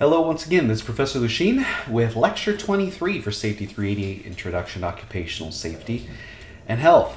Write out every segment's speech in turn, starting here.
Hello once again, this is Professor Loushine with Lecture 23 for Safety 388 Introduction to Occupational Safety and Health.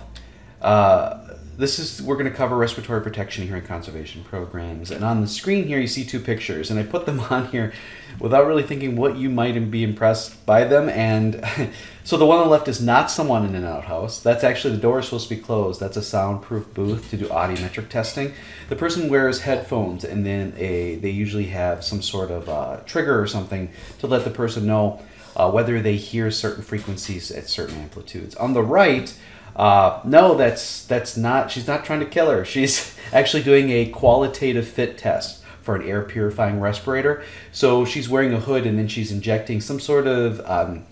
Uh, this is we're going to cover respiratory protection hearing conservation programs. And on the screen here you see two pictures. And i put them on here without really thinking what you might be impressed by them. And so the one on the left is not someone in an outhouse. That's actually the door is supposed to be closed. That's a soundproof booth to do audiometric testing. The person wears headphones and then a they usually have some sort of uh, trigger or something to let the person know uh, whether they hear certain frequencies at certain amplitudes. On the right uh, no, that's that's not. She's not trying to kill her. She's actually doing a qualitative fit test for an air purifying respirator. So she's wearing a hood and then she's injecting some sort of um,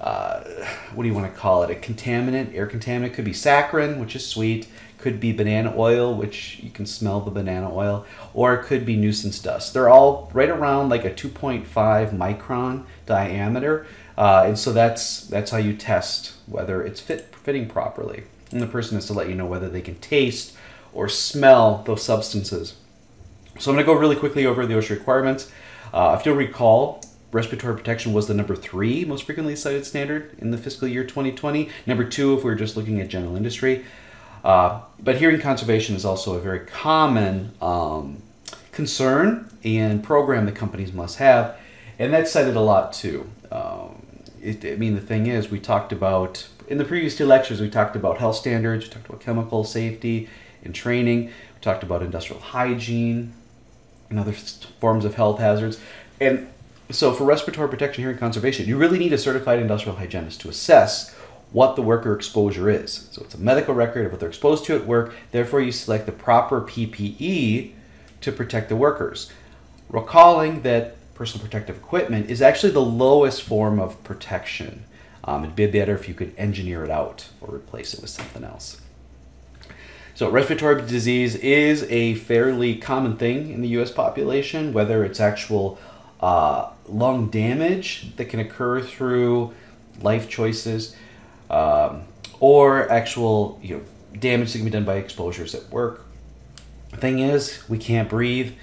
uh, what do you want to call it? A contaminant, air contaminant. Could be saccharin, which is sweet. Could be banana oil, which you can smell the banana oil, or it could be nuisance dust. They're all right around like a 2.5 micron diameter. Uh, and so that's that's how you test whether it's fit fitting properly. And the person has to let you know whether they can taste or smell those substances. So I'm going to go really quickly over the OSHA requirements. Uh, if you'll recall, respiratory protection was the number three most frequently cited standard in the fiscal year 2020. Number two, if we are just looking at general industry. Uh, but hearing conservation is also a very common um, concern and program that companies must have, and that's cited a lot too. Um, it, I mean, the thing is, we talked about in the previous two lectures, we talked about health standards, we talked about chemical safety and training, we talked about industrial hygiene and other forms of health hazards. And so, for respiratory protection hearing conservation, you really need a certified industrial hygienist to assess what the worker exposure is. So, it's a medical record of what they're exposed to at work. Therefore, you select the proper PPE to protect the workers. Recalling that personal protective equipment is actually the lowest form of protection. Um, it'd be better if you could engineer it out or replace it with something else. So, respiratory disease is a fairly common thing in the US population, whether it's actual uh, lung damage that can occur through life choices um, or actual you know, damage that can be done by exposures at work. The thing is, we can't breathe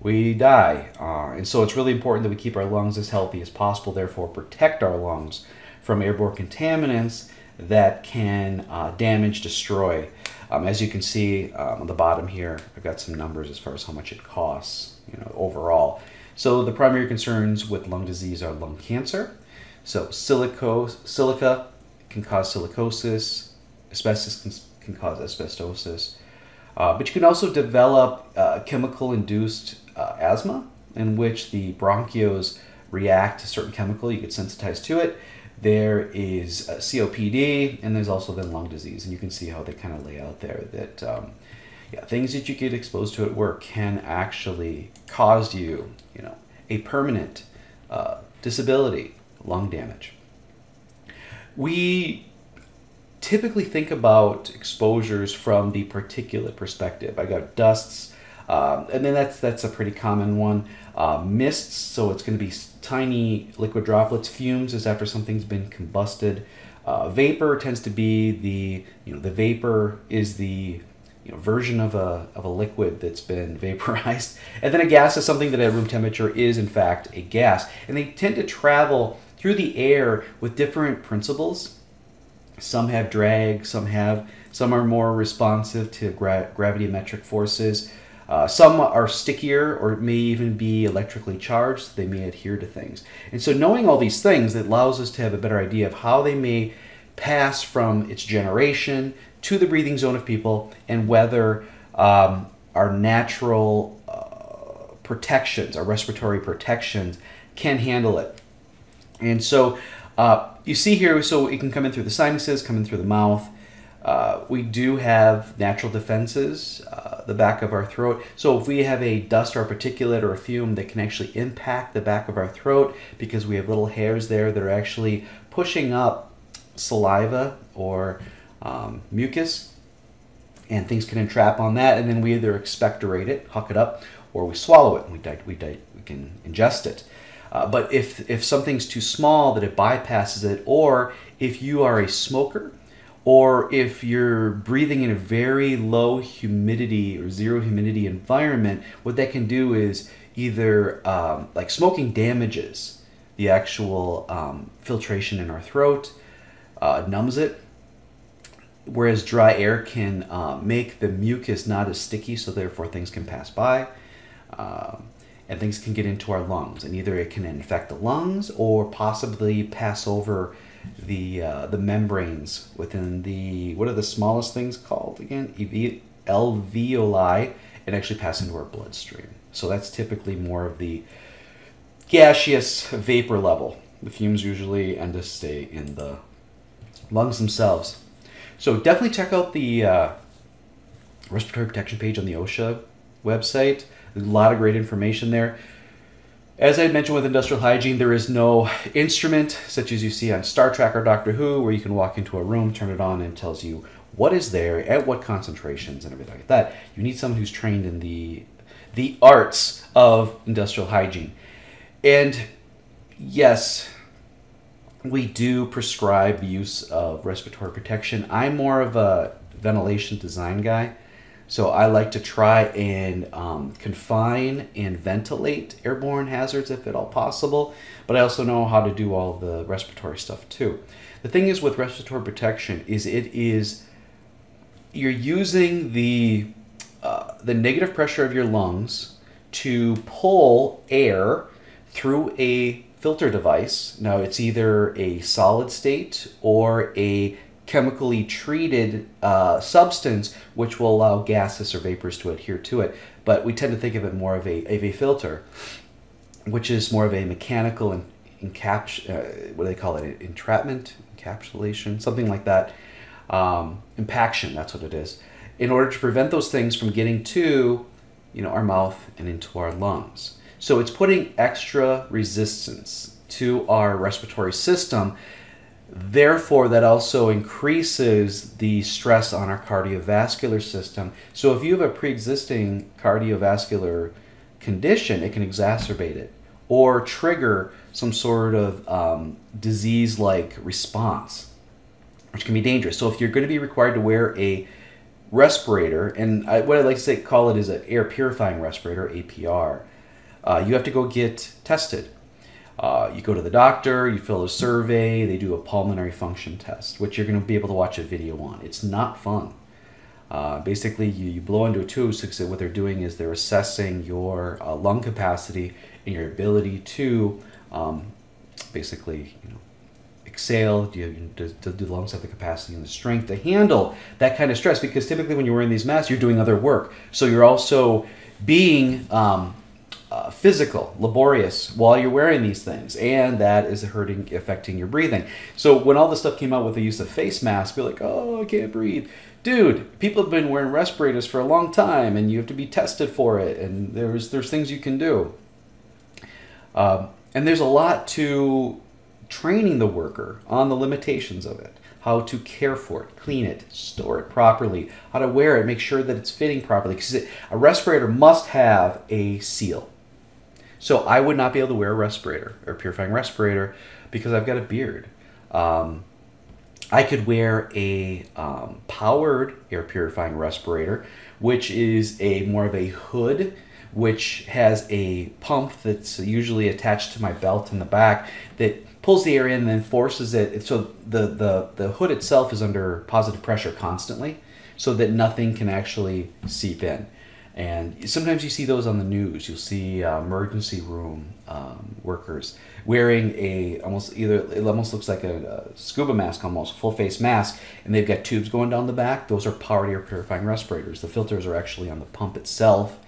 we die. Uh, and so it's really important that we keep our lungs as healthy as possible, therefore, protect our lungs from airborne contaminants that can uh, damage, destroy. Um, as you can see um, on the bottom here, I've got some numbers as far as how much it costs, you know, overall. So the primary concerns with lung disease are lung cancer. So silico, silica can cause silicosis, asbestos can, can cause asbestosis. Uh, but you can also develop uh, chemical-induced uh, asthma, in which the bronchioles react to certain chemical. You get sensitized to it. There is COPD, and there's also then lung disease, and you can see how they kind of lay out there that um, yeah, things that you get exposed to at work can actually cause you, you know, a permanent uh, disability, lung damage. We typically think about exposures from the particulate perspective. I got dusts, um, and then that's that's a pretty common one. Uh, mists, so it's going to be tiny liquid droplets. Fumes is after something's been combusted. Uh, vapor tends to be the you know the vapor is the you know version of a of a liquid that's been vaporized, and then a gas is something that at room temperature is in fact a gas, and they tend to travel through the air with different principles. Some have drag, some have some are more responsive to gra- gravitymetric forces. Uh, some are stickier or may even be electrically charged. They may adhere to things. And so, knowing all these things that allows us to have a better idea of how they may pass from its generation to the breathing zone of people and whether um, our natural uh, protections, our respiratory protections, can handle it. And so, uh, you see here, so it can come in through the sinuses, come in through the mouth. Uh, we do have natural defenses, uh, the back of our throat. So if we have a dust or a particulate or a fume that can actually impact the back of our throat because we have little hairs there that are actually pushing up saliva or um, mucus, and things can entrap on that, and then we either expectorate it, huck it up, or we swallow it. And we, we, we can ingest it. Uh, but if, if something's too small that it bypasses it, or if you are a smoker, or if you're breathing in a very low humidity or zero humidity environment, what that can do is either um, like smoking damages the actual um, filtration in our throat, uh, numbs it, whereas dry air can uh, make the mucus not as sticky, so therefore things can pass by. Um, and things can get into our lungs, and either it can infect the lungs or possibly pass over the uh, the membranes within the what are the smallest things called again? alveoli, and actually pass into our bloodstream. So that's typically more of the gaseous vapor level. The fumes usually end to stay in the lungs themselves. So definitely check out the uh, respiratory protection page on the OSHA website. A lot of great information there. As I mentioned with industrial hygiene, there is no instrument such as you see on Star Trek or Doctor Who where you can walk into a room, turn it on, and it tells you what is there, at what concentrations, and everything like that. You need someone who's trained in the the arts of industrial hygiene. And yes, we do prescribe the use of respiratory protection. I'm more of a ventilation design guy. So I like to try and um, confine and ventilate airborne hazards if at all possible, but I also know how to do all the respiratory stuff too. The thing is with respiratory protection is it is you're using the uh, the negative pressure of your lungs to pull air through a filter device. Now it's either a solid state or a chemically treated uh, substance which will allow gases or vapors to adhere to it. But we tend to think of it more of a, of a filter, which is more of a mechanical and encaps uh, what do they call it? Entrapment? Encapsulation? Something like that. Um, impaction that's what it is. In order to prevent those things from getting to you know our mouth and into our lungs. So it's putting extra resistance to our respiratory system Therefore, that also increases the stress on our cardiovascular system. So, if you have a pre existing cardiovascular condition, it can exacerbate it or trigger some sort of um, disease like response, which can be dangerous. So, if you're going to be required to wear a respirator, and I, what I like to say, call it is an air purifying respirator, APR, uh, you have to go get tested uh, you go to the doctor, you fill a survey, they do a pulmonary function test, which you're going to be able to watch a video on. It's not fun. Uh, basically, you, you blow into a tube, so what they're doing is they're assessing your uh, lung capacity and your ability to um, basically, you know, exhale. Do, you, do, do the lungs have the capacity and the strength to handle that kind of stress? Because typically, when you're wearing these masks, you're doing other work. So you're also being um, uh, physical, laborious while you're wearing these things, and that is hurting, affecting your breathing. So when all this stuff came out with the use of face masks, we're like, oh, I can't breathe. Dude, people have been wearing respirators for a long time, and you have to be tested for it, and there's there's things you can do. Um, and there's a lot to training the worker on the limitations of it how to care for it, clean it, store it properly, how to wear it, make sure that it's fitting properly. Because a respirator must have a seal. So I would not be able to wear a respirator or purifying respirator because I've got a beard. Um, I could wear a um, powered air purifying respirator, which is a more of a hood, which has a pump that's usually attached to my belt in the back that pulls the air in and then forces it. So the, the, the hood itself is under positive pressure constantly so that nothing can actually seep in. And sometimes you see those on the news. You'll see uh, emergency room um, workers wearing a almost either it almost looks like a, a scuba mask, almost full face mask, and they've got tubes going down the back. Those are powered air purifying respirators. The filters are actually on the pump itself.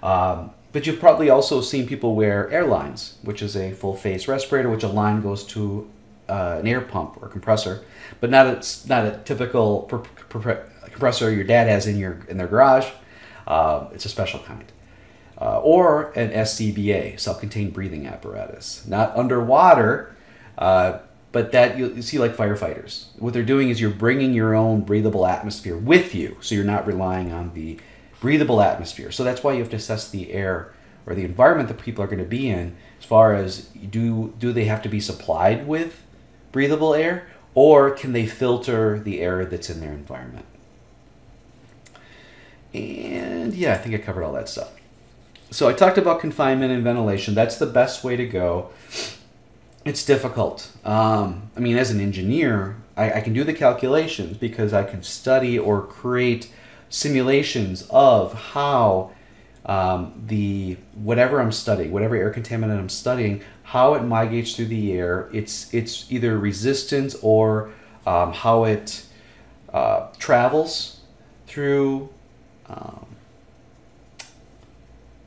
Um, but you've probably also seen people wear airlines, which is a full face respirator, which a line goes to uh, an air pump or compressor, but not it's not a typical pr- pr- compressor your dad has in your in their garage uh, it's a special kind. Uh, or an SCBA, self-contained breathing apparatus. Not underwater, uh, but that you, you, see like firefighters. What they're doing is you're bringing your own breathable atmosphere with you, so you're not relying on the breathable atmosphere. So that's why you have to assess the air or the environment that people are going to be in, as far as do do they have to be supplied with breathable air, or can they filter the air that's in their environment? And yeah, I think I covered all that stuff. so I talked about confinement and ventilation. That's the best way to go. It's difficult. Um, I mean, as an engineer, I, I can do the calculations because I can study or create simulations of how um, the whatever I'm studying, whatever air contaminant I'm studying, how it migrates through the air. It's it's either resistance or um, how it uh, travels through um,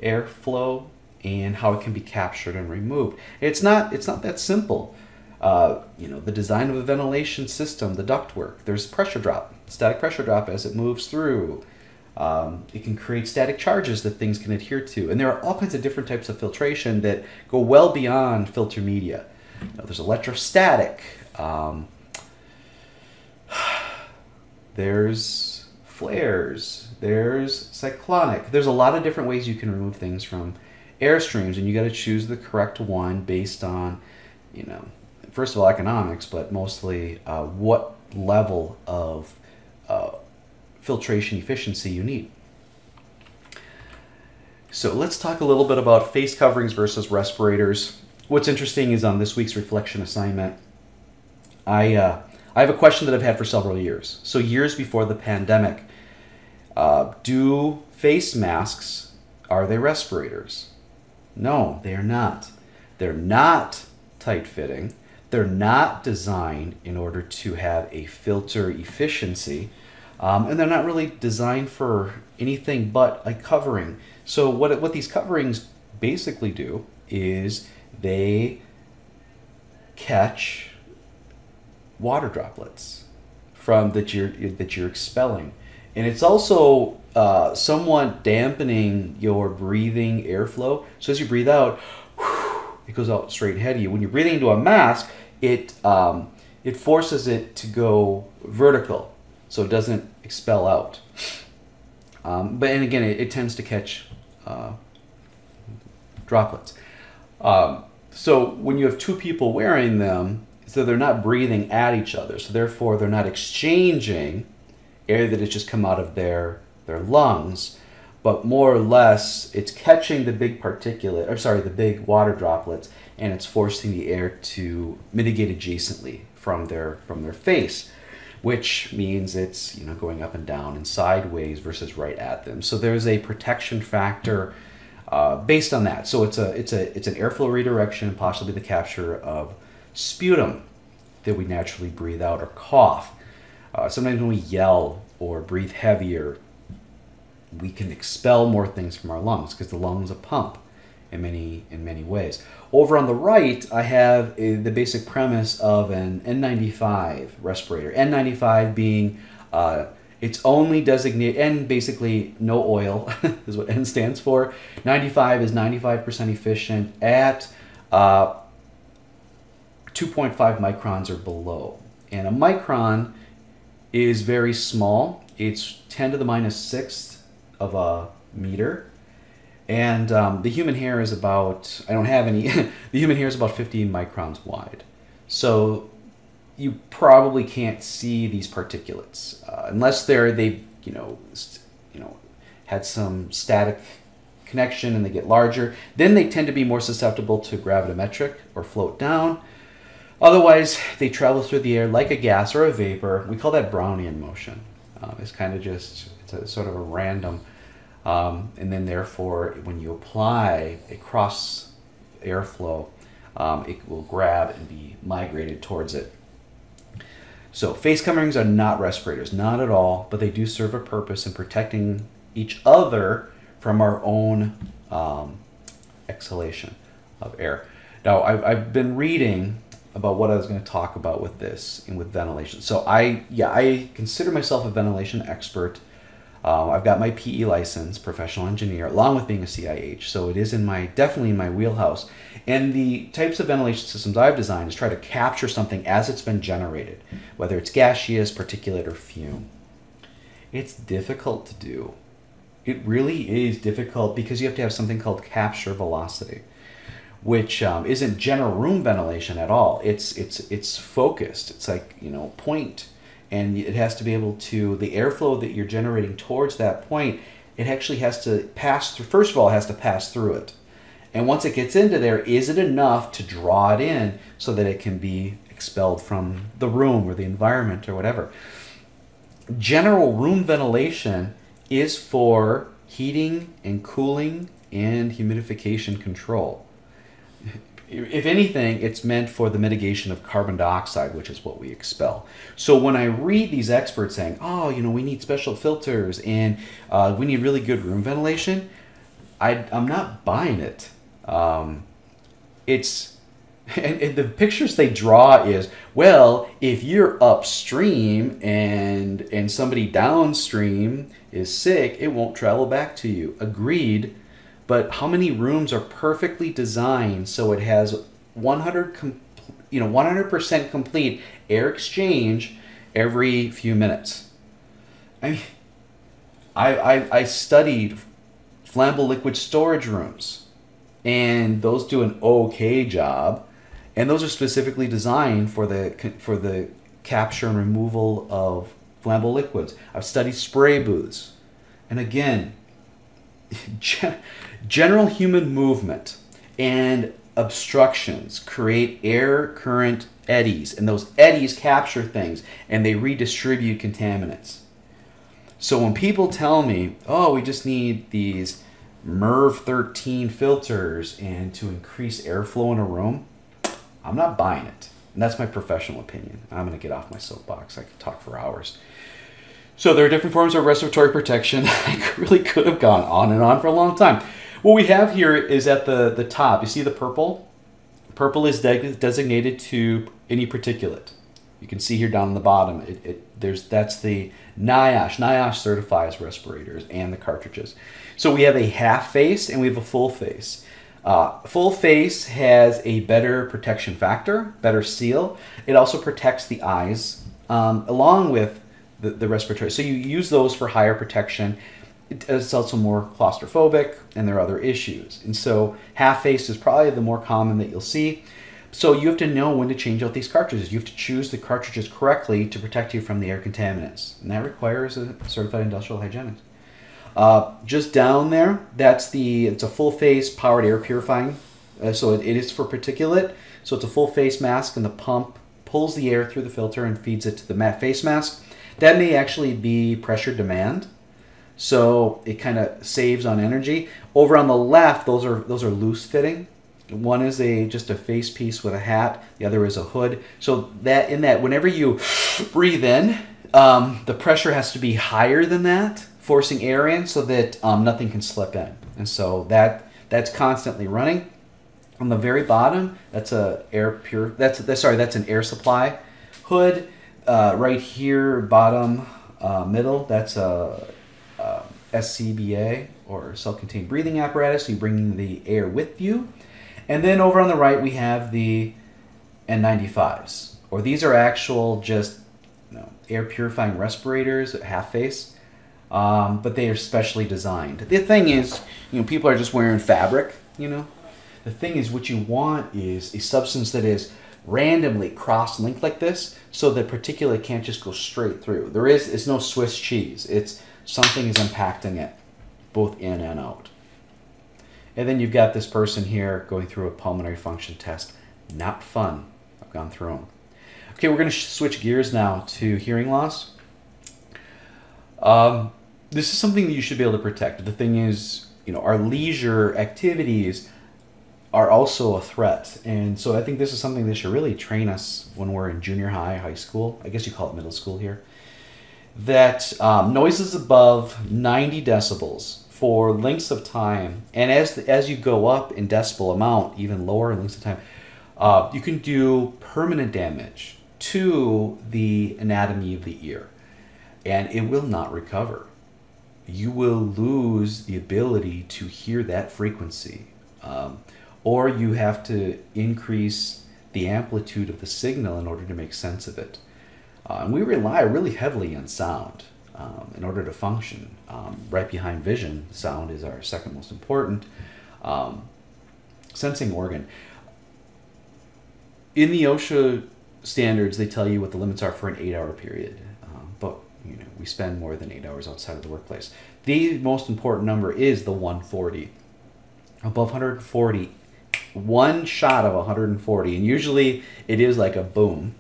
airflow and how it can be captured and removed. It's not it's not that simple. Uh, you know, the design of a ventilation system, the ductwork. There's pressure drop, static pressure drop as it moves through. Um, it can create static charges that things can adhere to, and there are all kinds of different types of filtration that go well beyond filter media. You know, there's electrostatic. Um, there's flares. There's cyclonic. There's a lot of different ways you can remove things from airstreams, and you got to choose the correct one based on, you know, first of all economics, but mostly uh, what level of uh, filtration efficiency you need. So let's talk a little bit about face coverings versus respirators. What's interesting is on this week's reflection assignment, I uh, I have a question that I've had for several years. So years before the pandemic, uh, do face masks are they respirators? No, they are not. They're not tight fitting. They're not designed in order to have a filter efficiency. Um, and they're not really designed for anything but a covering. So what, what these coverings basically do is they catch water droplets from that you're that you're expelling, and it's also uh, somewhat dampening your breathing airflow. So as you breathe out, it goes out straight ahead of you. When you're breathing into a mask, it um, it forces it to go vertical, so it doesn't expel out. Um, but and again, it, it tends to catch uh, droplets. Um, so when you have two people wearing them, so they're not breathing at each other. So therefore, they're not exchanging air that has just come out of their their lungs, but more or less, it's catching the big particulate. I'm sorry, the big water droplets, and it's forcing the air to mitigate adjacently from their from their face which means it's you know going up and down and sideways versus right at them. So there's a protection factor uh, based on that. So it's a it's a it's an airflow redirection, possibly the capture of sputum that we naturally breathe out or cough. Uh, sometimes when we yell or breathe heavier, we can expel more things from our lungs because the lungs a pump in many in many ways. Over on the right, I have a, the basic premise of an N95 respirator. N95 being uh, it's only designated, N basically no oil is what N stands for. 95 is 95% efficient at uh, 2.5 microns or below. And a micron is very small. It's 10 to the minus sixth of a meter. And um, the human hair is about, I don't have any, the human hair is about 15 microns wide. So you probably can't see these particulates uh, unless they're, they've, you know, you know, had some static connection and they get larger. Then they tend to be more susceptible to gravimetric or float down. Otherwise, they travel through the air like a gas or a vapor. We call that Brownian motion. Uh, it's kind of just, it's a sort of a random um, and then therefore, when you apply a cross airflow, um, it will grab and be migrated towards it. So face coverings are not respirators, not at all, but they do serve a purpose in protecting each other from our own um, exhalation of air. Now, I've, I've been reading about what I was going to talk about with this and with ventilation. So I, yeah, I consider myself a ventilation expert. Um, I've got my PE license, professional engineer, along with being a CIH. So it is in my definitely in my wheelhouse. And the types of ventilation systems I've designed is try to capture something as it's been generated, whether it's gaseous, particulate, or fume. It's difficult to do. It really is difficult because you have to have something called capture velocity, which um, isn't general room ventilation at all. It's it's it's focused. It's like you know point and it has to be able to the airflow that you're generating towards that point it actually has to pass through. First of all, it has to pass through it, and once it gets into there, is it enough to draw it in so that it can be expelled from the room or the environment or whatever? General room ventilation is for heating and cooling and humidification control. If anything, it's meant for the mitigation of carbon dioxide, which is what we expel. So when I read these experts saying, oh, you know, we need special filters and uh, we need really good room ventilation, I, I'm not buying it. Um, it's and, and, the pictures they draw is well if you're upstream and and somebody downstream is sick it won't travel back to you agreed but how many rooms are perfectly designed so it has 100 com- you know 100% complete air exchange every few minutes? I mean i i, I studied flammable liquid storage rooms and those do an okay job. And those are specifically designed for the for the capture and removal of flammable liquids. I've studied spray booths, and again, general human movement and obstructions create air current eddies, and those eddies capture things and they redistribute contaminants. So when people tell me, "Oh, we just need these MERV 13 filters and to increase airflow in a room," I'm not buying it. And that's my professional opinion. I'm going to get off my soapbox. I could talk for hours. So there are different forms of respiratory protection. I really could have gone on and on for a long time. What we have here is at the, the top. You see the purple? Purple is de- designated to any particulate. You can see here down on the bottom. It, it, there's that's the NIOSH. NIOSH certifies respirators and the cartridges. So we have a half face and we have a full face. Uh, full face has a better protection factor, better seal. It also protects the eyes um, along with the, the respiratory. So you use those for higher protection. It's also more claustrophobic and there are other issues. And so half face is probably the more common that you'll see. So you have to know when to change out these cartridges. You have to choose the cartridges correctly to protect you from the air contaminants. And that requires a certified industrial hygienist. Uh, just down there, that's the it's a full face powered air purifying. Uh, so it, it is for particulate. So it's a full face mask, and the pump pulls the air through the filter and feeds it to the face mask. That may actually be pressure demand, so it kind of saves on energy. Over on the left, those are those are loose fitting. One is a just a face piece with a hat. The other is a hood. So that in that, whenever you breathe in, um, the pressure has to be higher than that forcing air in so that um, nothing can slip in. And so that that's constantly running. On the very bottom, that's a air pure. That's, that's sorry, that's an air supply hood. Uh, right here, bottom uh, middle, that's a, a SCBA or self-contained breathing apparatus. So you're bringing the air with you. And then over on the right, we have the N95s, or these are actual just you know, air purifying respirators, half face um, but they are specially designed. The thing is, you know, people are just wearing fabric, you know. The thing is, what you want is a substance that is randomly cross-linked like this, so that particulate can't just go straight through. There is, it's no Swiss cheese. It's something is impacting it, both in and out. And then you've got this person here going through a pulmonary function test. Not fun. I've gone through them. Okay, we're going to switch gears now to hearing loss. Um, this is something that you should be able to protect. The thing is, you know, our leisure activities are also a threat. And so I think this is something that should really train us when we're in junior high, high school. I guess you call it middle school here. That um, noises above 90 decibels for lengths of time, and as as you go up in decibel amount, even lower in lengths of time, uh, you can do permanent damage to the anatomy of the ear, and it will not recover you will lose the ability to hear that frequency. Um, or you have to increase the amplitude of the signal in order to make sense of it. Uh, and we rely really heavily on sound um, in order to function. Um, right behind vision, sound is our second most important um, sensing organ. In the OSHA standards, they tell you what the limits are for an eight hour period. Uh, but you know we spend more than eight hours outside of the workplace. The most important number is the 140. Above 140, one shot of 140, and usually it is like a boom.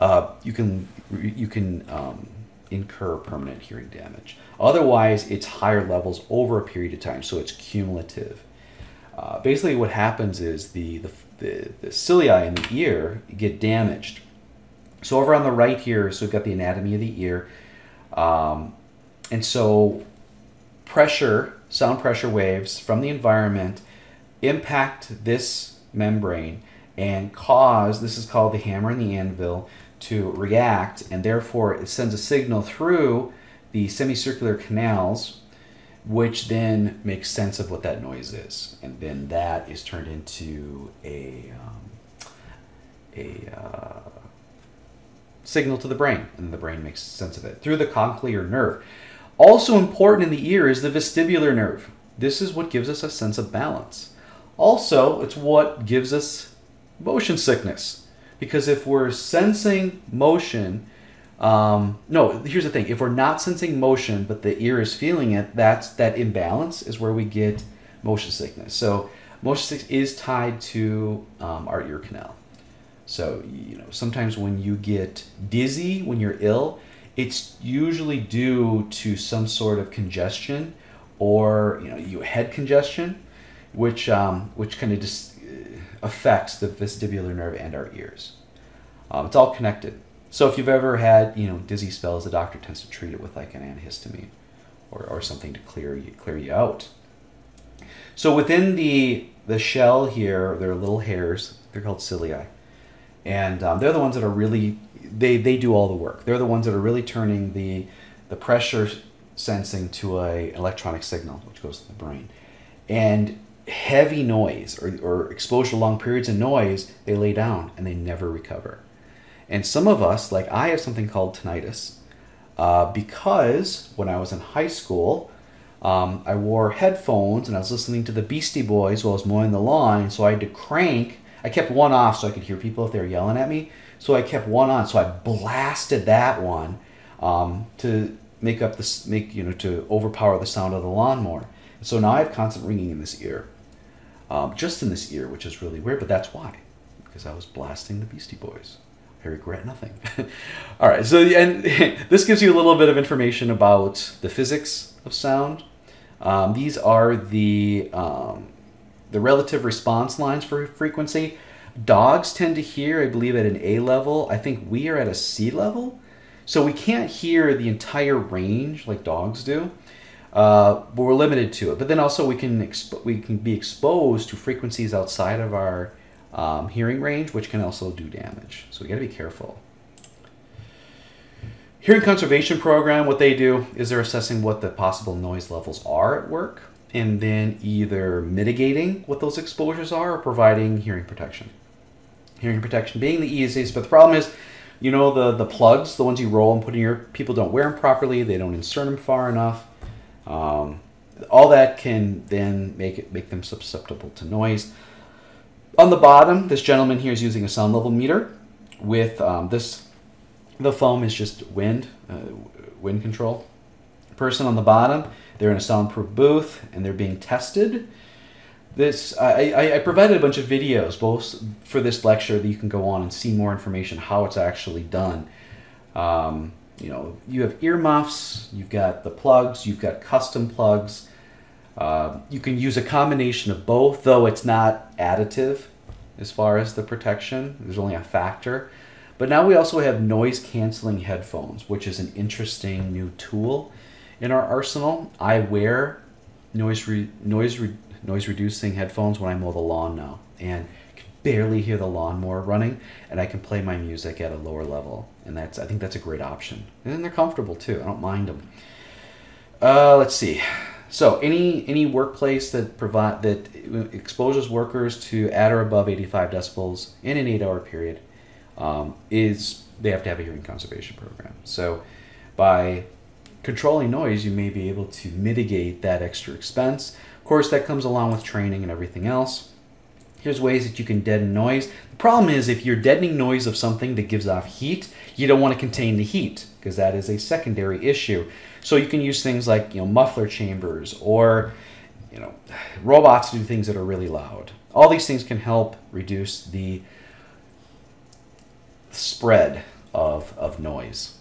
Uh, you can you can um, incur permanent hearing damage. Otherwise, it's higher levels over a period of time, so it's cumulative. Uh, basically, what happens is the, the, the, the cilia in the ear get damaged. So over on the right here, so we've got the anatomy of the ear. Um, and so pressure, sound pressure waves from the environment impact this membrane and cause, this is called the hammer and the anvil, to react and therefore it sends a signal through the semicircular canals which then makes sense of what that noise is. And then that is turned into a um, a uh, signal to the brain and the brain makes sense of it through the cochlear nerve. Also important in the ear is the vestibular nerve. This is what gives us a sense of balance. Also it's what gives us motion sickness because if we're sensing motion um, no here's the thing. If we're not sensing motion but the ear is feeling it that's that imbalance is where we get motion sickness. So motion sickness is tied to um, our ear canal. So you know sometimes when you get dizzy when you're ill it's usually due to some sort of congestion or you know you head congestion which um, which kind of just affects the vestibular nerve and our ears. Um, it's all connected. So if you've ever had you know dizzy spells, the doctor tends to treat it with like an antihistamine or, or something to clear you clear you out. So within the the shell here, there are little hairs. They're called cilia, and um, they're the ones that are really they they do all the work. They're the ones that are really turning the the pressure sensing to a electronic signal, which goes to the brain, and heavy noise or, or exposure to long periods of noise, they lay down and they never recover. And some of us, like I have something called tinnitus, uh, because when I was in high school, um, I wore headphones and I was listening to the Beastie Boys while I was mowing the lawn, so I had to crank. I kept one off so I could hear people if they were yelling at me. So I kept one on, so I blasted that one um, to make up this, make you know, to overpower the sound of the lawnmower. So now I have constant ringing in this ear um, just in this ear, which is really weird, but that's why, because I was blasting the Beastie Boys. I regret nothing. All right, so and this gives you a little bit of information about the physics of sound. Um, these are the um, the relative response lines for frequency. Dogs tend to hear, I believe, at an A level. I think we are at a C level, so we can't hear the entire range like dogs do uh, but we're limited to it. But then also we can exp- we can be exposed to frequencies outside of our um, hearing range, which can also do damage. So we got to be careful. Hearing conservation program, what they do is they're assessing what the possible noise levels are at work, and then either mitigating what those exposures are or providing hearing protection. Hearing protection being the easiest, but the problem is, you know, the the plugs, the ones you roll and put in your people don't wear them properly. They don't insert them far enough um, all that can then make it make them susceptible to noise. On the bottom, this gentleman here is using a sound level meter with um, this. The foam is just wind, uh, wind control. Person on the bottom, they're in a soundproof booth and they're being tested. This I, I, I provided a bunch of videos both for this lecture that you can go on and see more information how it's actually done. Um, you know, you have earmuffs, you've got the plugs, you've got custom plugs. Uh, you can use a combination of both, though it's not additive as far as the protection. There's only a factor. But now we also have noise canceling headphones, which is an interesting new tool in our arsenal. I wear noise re- noise re- noise reducing headphones when I mow the lawn now, and can barely hear the lawnmower running, and I can play my music at a lower level, and that's I think that's a great option, and they're comfortable too. I don't mind them. Uh, let's see. So any any workplace that provide that exposes workers to at or above 85 decibels in an eight-hour period um, is they have to have a hearing conservation program. So by controlling noise, you may be able to mitigate that extra expense. Of course, that comes along with training and everything else. Here's ways that you can deaden noise. The problem is if you're deadening noise of something that gives off heat, you don't want to contain the heat because that is a secondary issue. So you can use things like you know muffler chambers or you know robots do things that are really loud. All these things can help reduce the spread of, of noise.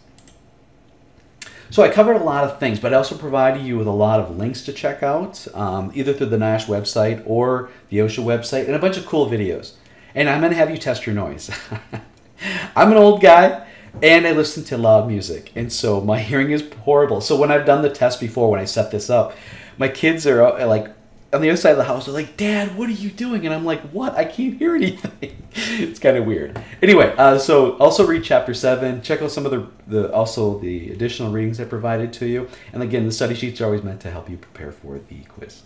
So I covered a lot of things, but I also provided you with a lot of links to check out, um, either through the NIOSH website or the OSHA website, and a bunch of cool videos. And I'm going to have you test your noise. I'm an old guy, and I listen to loud music, and so my hearing is horrible. So when I've done the test before, when I set this up, my kids are uh, like on the other side of the house are like, Dad, what are you doing? And I'm like, What? I can't hear anything. it's kind of weird. Anyway, uh, so also read chapter seven. Check out some of the, the also the additional readings I provided to you. And again, the study sheets are always meant to help you prepare for the quiz.